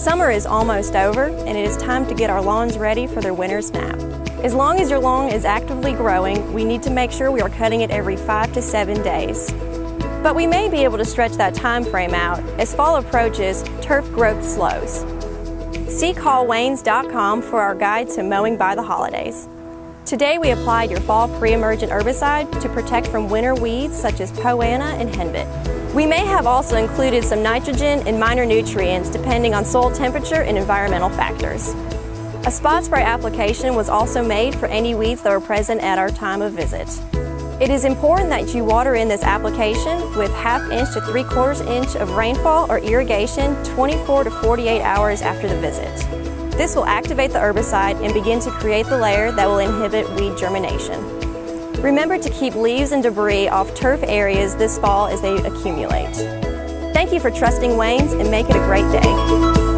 Summer is almost over and it is time to get our lawns ready for their winter's nap. As long as your lawn is actively growing, we need to make sure we are cutting it every five to seven days. But we may be able to stretch that time frame out. As fall approaches, turf growth slows. See callwaynes.com for our guide to mowing by the holidays. Today we applied your fall pre-emergent herbicide to protect from winter weeds such as poa annua and henbit. We may have also included some nitrogen and minor nutrients depending on soil temperature and environmental factors. A spot spray application was also made for any weeds that were present at our time of visit. It is important that you water in this application with half inch to three quarters inch of rainfall or irrigation 24 to 48 hours after the visit. This will activate the herbicide and begin to create the layer that will inhibit weed germination. Remember to keep leaves and debris off turf areas this fall as they accumulate. Thank you for trusting Waynes and make it a great day.